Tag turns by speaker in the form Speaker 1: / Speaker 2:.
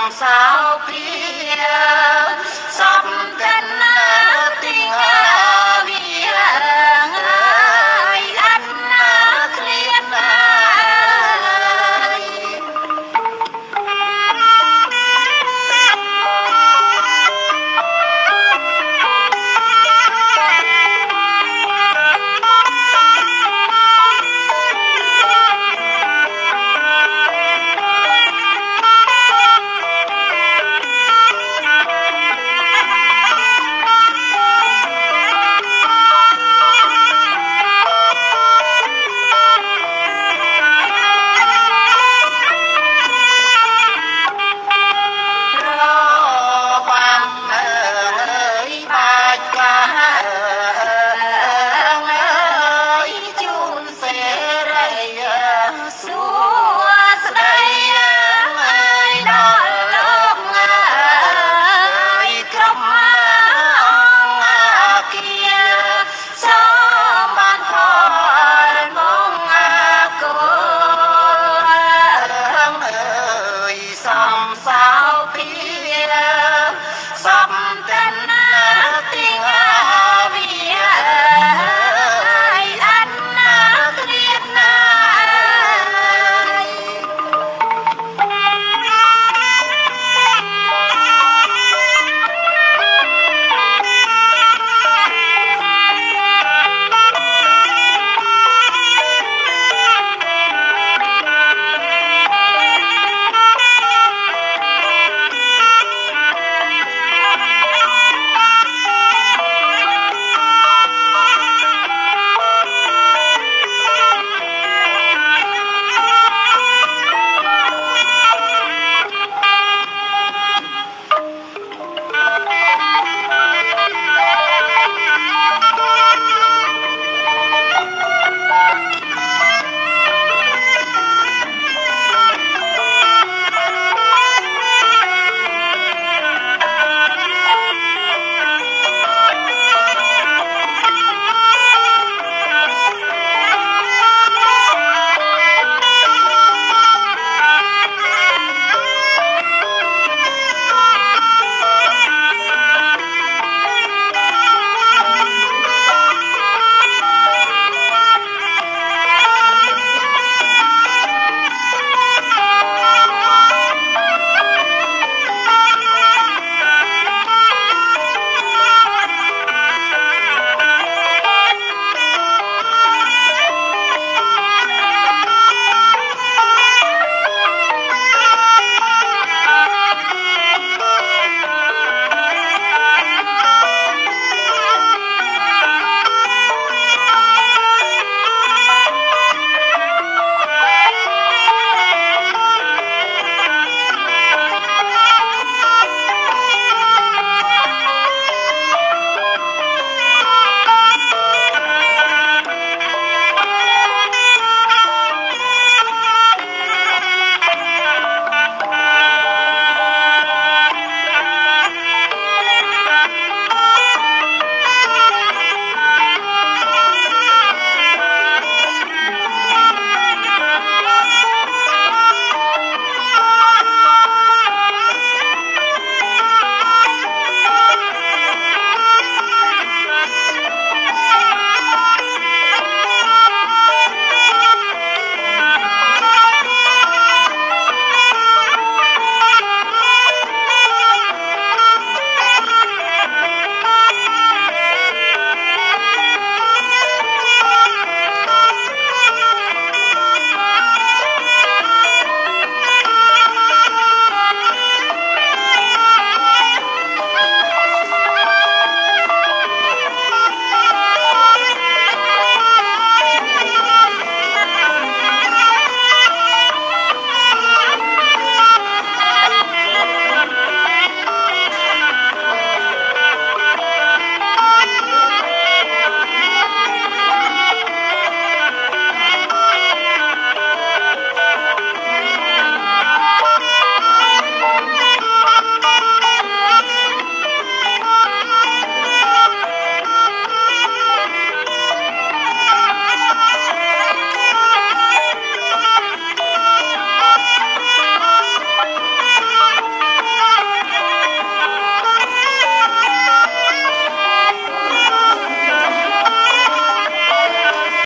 Speaker 1: casa 骚逼